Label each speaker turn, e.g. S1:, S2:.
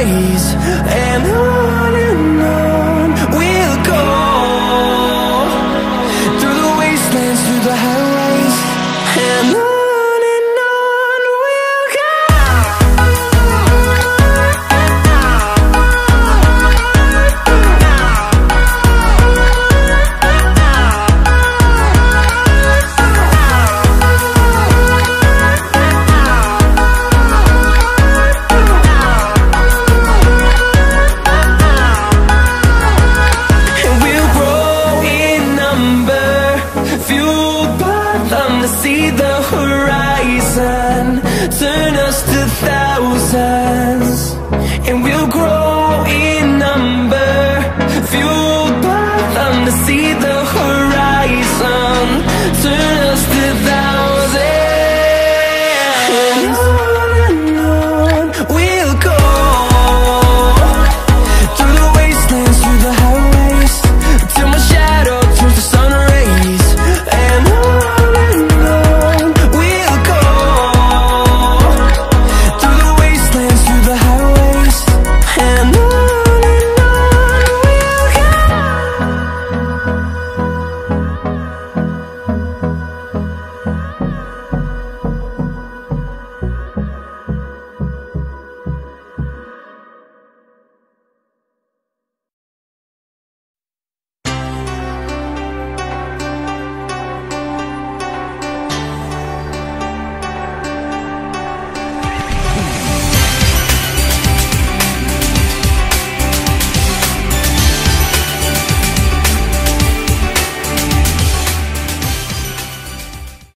S1: rays And on in Fueled by them to see the horizon Turn us to thousands